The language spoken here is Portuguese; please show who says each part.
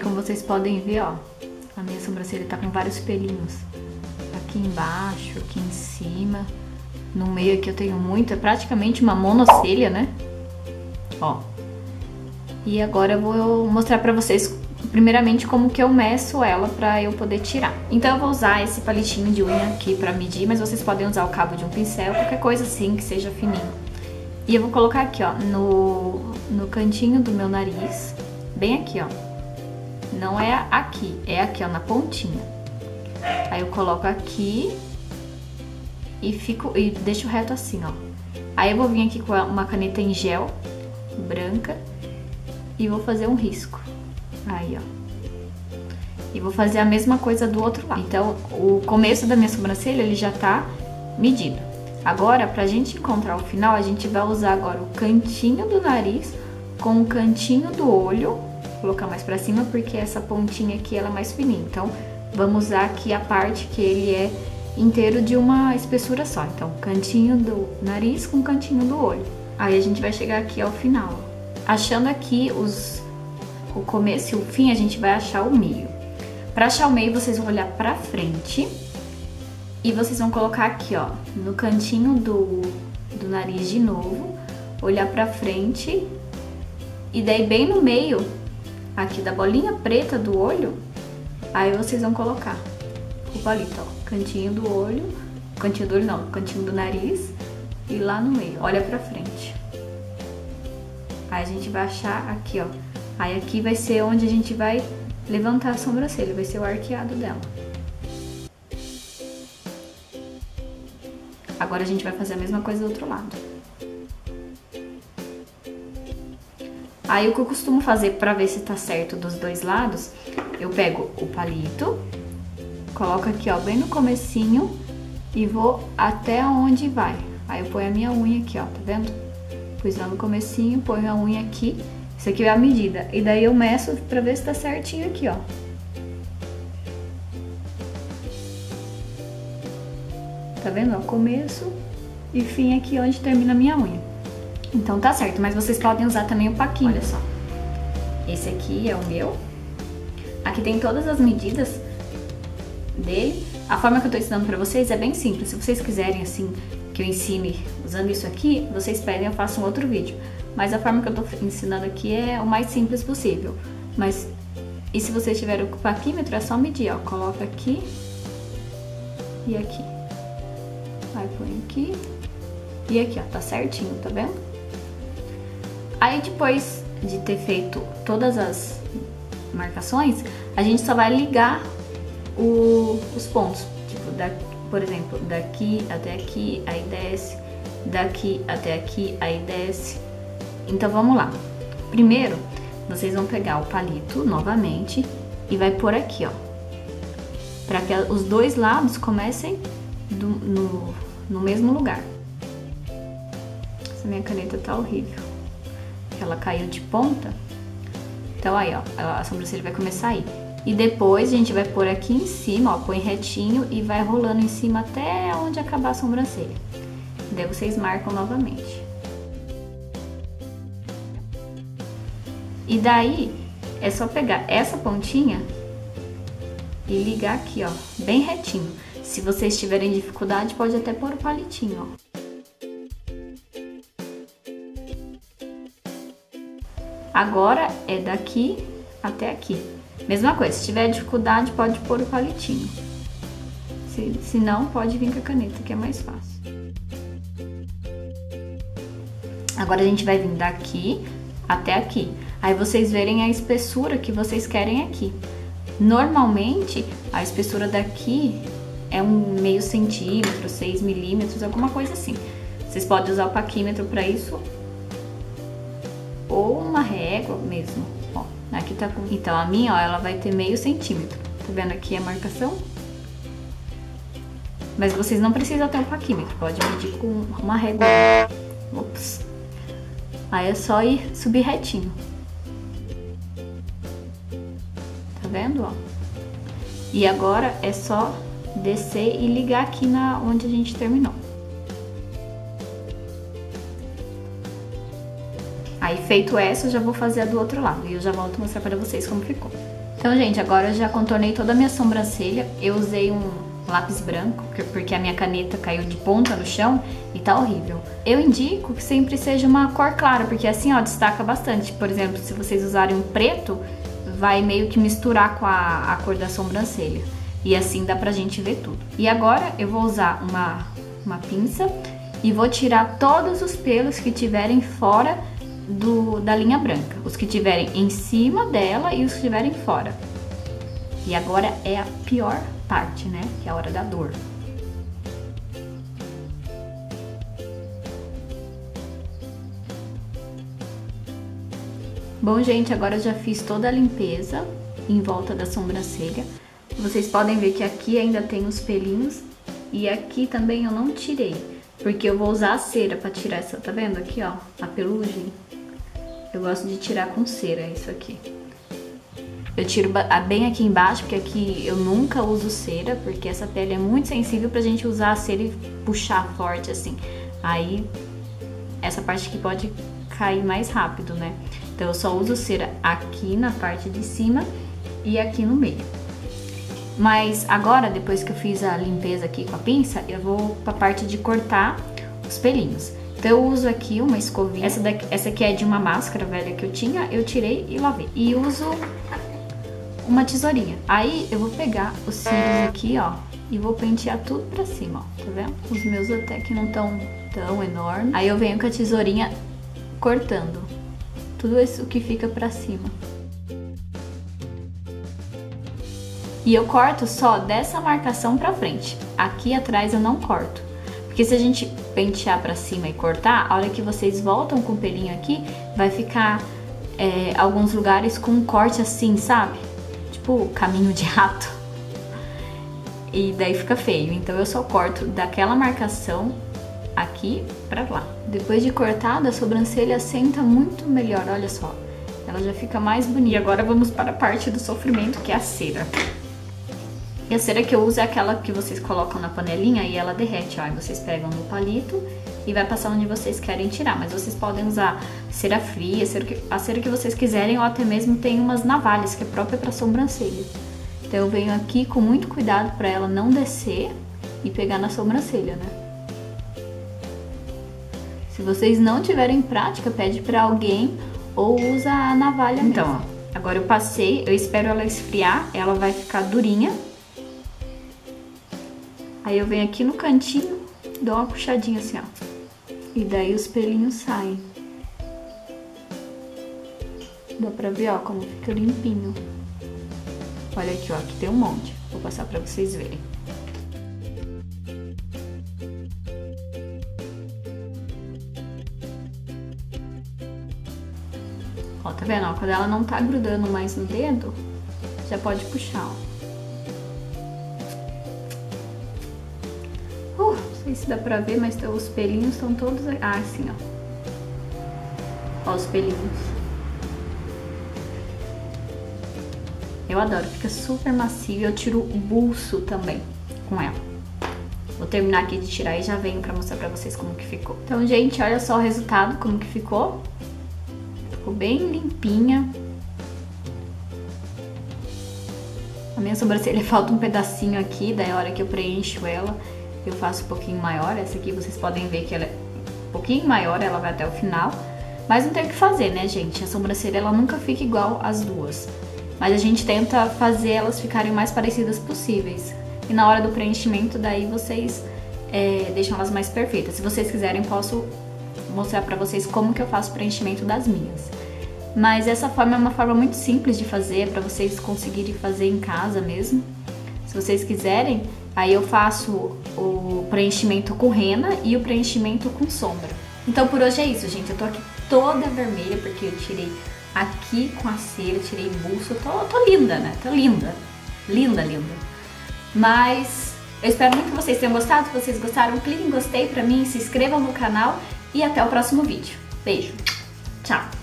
Speaker 1: como vocês podem ver, ó. A minha sobrancelha tá com vários pelinhos. Aqui embaixo, aqui em cima. No meio aqui eu tenho muito, é praticamente uma monocelha, né? Ó. E agora eu vou mostrar pra vocês primeiramente como que eu meço ela pra eu poder tirar. Então eu vou usar esse palitinho de unha aqui pra medir, mas vocês podem usar o cabo de um pincel, qualquer coisa assim que seja fininho. E eu vou colocar aqui, ó, no, no cantinho do meu nariz, bem aqui, ó. Não é aqui, é aqui, ó, na pontinha. Aí eu coloco aqui e fico e deixo reto assim, ó. Aí eu vou vir aqui com uma caneta em gel branca e vou fazer um risco. Aí, ó. E vou fazer a mesma coisa do outro lado. Então, o começo da minha sobrancelha, ele já tá medido. Agora, pra gente encontrar o final, a gente vai usar agora o cantinho do nariz com o cantinho do olho. Colocar mais pra cima, porque essa pontinha aqui, ela é mais fininha. Então, vamos usar aqui a parte que ele é inteiro de uma espessura só. Então, cantinho do nariz com cantinho do olho. Aí a gente vai chegar aqui ao final. Achando aqui os o começo e o fim, a gente vai achar o meio. Para achar o meio, vocês vão olhar pra frente e vocês vão colocar aqui, ó, no cantinho do, do nariz de novo, olhar pra frente e daí bem no meio, aqui da bolinha preta do olho, aí vocês vão colocar o palito, ó, cantinho do olho, cantinho do olho não, cantinho do nariz e lá no meio, olha pra frente. Aí a gente vai achar aqui, ó, Aí aqui vai ser onde a gente vai levantar a sobrancelha, vai ser o arqueado dela. Agora a gente vai fazer a mesma coisa do outro lado. Aí o que eu costumo fazer para ver se tá certo dos dois lados, eu pego o palito, coloco aqui ó, bem no comecinho e vou até onde vai. Aí eu ponho a minha unha aqui ó, tá vendo? Pus lá no comecinho, ponho a unha aqui isso aqui é a medida. E daí eu meço pra ver se tá certinho aqui, ó. Tá vendo? Ó, começo e fim aqui onde termina a minha unha. Então tá certo, mas vocês podem usar também o paquinho. Olha só. Esse aqui é o meu. Aqui tem todas as medidas dele. A forma que eu tô ensinando pra vocês é bem simples. Se vocês quiserem, assim, que eu ensine usando isso aqui, vocês pedem eu faço um outro vídeo. Mas a forma que eu tô ensinando aqui é o mais simples possível. Mas, e se você tiver o paquímetro, é só medir, ó. Coloca aqui e aqui. Aí põe aqui e aqui, ó. Tá certinho, tá vendo? Aí depois de ter feito todas as marcações, a gente só vai ligar o, os pontos. Tipo, da, por exemplo, daqui até aqui, aí desce, daqui até aqui, aí desce, então vamos lá. Primeiro, vocês vão pegar o palito novamente e vai pôr aqui, ó. Para que os dois lados comecem do, no, no mesmo lugar. Essa minha caneta tá horrível. Ela caiu de ponta. Então aí, ó, a sobrancelha vai começar aí. E depois a gente vai pôr aqui em cima, ó, põe retinho e vai rolando em cima até onde acabar a sobrancelha. Daí vocês marcam novamente. E daí é só pegar essa pontinha e ligar aqui, ó, bem retinho. Se vocês tiverem dificuldade, pode até pôr o palitinho, ó. Agora é daqui até aqui. Mesma coisa, se tiver dificuldade, pode pôr o palitinho. Se, se não, pode vir com a caneta, que é mais fácil. Agora a gente vai vir daqui até aqui. Aí vocês verem a espessura que vocês querem aqui. Normalmente, a espessura daqui é um meio centímetro, 6 milímetros, alguma coisa assim. Vocês podem usar o paquímetro para isso ou uma régua mesmo. Ó, aqui tá com... Então a minha, ó, ela vai ter meio centímetro. Tá vendo aqui a marcação? Mas vocês não precisam ter o paquímetro, pode medir com uma régua. Ops. Aí é só ir subir retinho. vendo, ó? E agora é só descer e ligar aqui na onde a gente terminou. Aí feito essa, eu já vou fazer a do outro lado e eu já volto mostrar para vocês como ficou. Então, gente, agora eu já contornei toda a minha sobrancelha. Eu usei um lápis branco, porque a minha caneta caiu de ponta no chão e tá horrível. Eu indico que sempre seja uma cor clara, porque assim, ó, destaca bastante. Por exemplo, se vocês usarem um preto, vai meio que misturar com a, a cor da sobrancelha. E assim dá pra gente ver tudo. E agora eu vou usar uma, uma pinça e vou tirar todos os pelos que tiverem fora do, da linha branca. Os que tiverem em cima dela e os que tiverem fora. E agora é a pior parte, né? Que é a hora da dor. Bom, gente, agora eu já fiz toda a limpeza em volta da sobrancelha. Vocês podem ver que aqui ainda tem os pelinhos e aqui também eu não tirei, porque eu vou usar a cera para tirar essa, tá vendo aqui, ó, a pelugem? Eu gosto de tirar com cera isso aqui. Eu tiro bem aqui embaixo, porque aqui eu nunca uso cera, porque essa pele é muito sensível pra gente usar a cera e puxar forte assim. Aí, essa parte aqui pode cair mais rápido, né? Então eu só uso cera aqui na parte de cima e aqui no meio. Mas agora, depois que eu fiz a limpeza aqui com a pinça, eu vou pra parte de cortar os pelinhos. Então eu uso aqui uma escovinha, essa, daqui, essa aqui é de uma máscara velha que eu tinha, eu tirei e lavei. E uso uma tesourinha. Aí eu vou pegar os cílios aqui, ó, e vou pentear tudo pra cima, ó, tá vendo? Os meus até que não tão tão enormes. Aí eu venho com a tesourinha cortando tudo isso que fica pra cima. E eu corto só dessa marcação pra frente. Aqui atrás eu não corto. Porque se a gente pentear pra cima e cortar, a hora que vocês voltam com o pelinho aqui, vai ficar é, alguns lugares com um corte assim, sabe? tipo caminho de rato. E daí fica feio. Então eu só corto daquela marcação aqui pra lá. Depois de cortada, a sobrancelha senta muito melhor, olha só. Ela já fica mais bonita. E agora vamos para a parte do sofrimento, que é a cera. E a cera que eu uso é aquela que vocês colocam na panelinha e ela derrete. E vocês pegam no palito e vai passar onde vocês querem tirar. Mas vocês podem usar cera fria, cera que, a cera que vocês quiserem, ou até mesmo tem umas navalhas que é própria para sobrancelha. Então eu venho aqui com muito cuidado para ela não descer e pegar na sobrancelha, né? Se vocês não tiverem prática, pede para alguém ou usa a navalha Então, mesmo. ó, agora eu passei, eu espero ela esfriar, ela vai ficar durinha. Aí eu venho aqui no cantinho, dou uma puxadinha assim, ó. E daí os pelinhos saem. Dá pra ver, ó, como fica limpinho. Olha aqui, ó, aqui tem um monte. Vou passar pra vocês verem. Ó, tá vendo? Ó, quando ela não tá grudando mais no dedo, já pode puxar, ó. Sei se dá pra ver, mas os pelinhos estão todos... Ah, assim, ó. Ó os pelinhos. Eu adoro, fica super macio. Eu tiro o bolso também com ela. Vou terminar aqui de tirar e já venho pra mostrar pra vocês como que ficou. Então, gente, olha só o resultado, como que ficou. Ficou bem limpinha. A minha sobrancelha falta um pedacinho aqui, daí a hora que eu preencho ela, eu faço um pouquinho maior. Essa aqui vocês podem ver que ela é um pouquinho maior, ela vai até o final. Mas não tem o que fazer, né, gente? A sobrancelha ela nunca fica igual as duas. Mas a gente tenta fazer elas ficarem o mais parecidas possíveis. E na hora do preenchimento, daí vocês é, deixam elas mais perfeitas. Se vocês quiserem, posso mostrar pra vocês como que eu faço o preenchimento das minhas. Mas essa forma é uma forma muito simples de fazer, para vocês conseguirem fazer em casa mesmo. Se vocês quiserem, Aí eu faço o preenchimento com rena e o preenchimento com sombra. Então por hoje é isso, gente. Eu tô aqui toda vermelha porque eu tirei aqui com a cera, tirei bolso. Tô, tô linda, né? Tô linda. Linda, linda. Mas eu espero muito que vocês tenham gostado. Se vocês gostaram, clique em gostei pra mim, se inscrevam no canal e até o próximo vídeo. Beijo. Tchau.